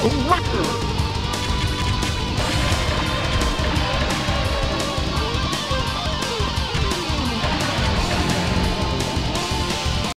What?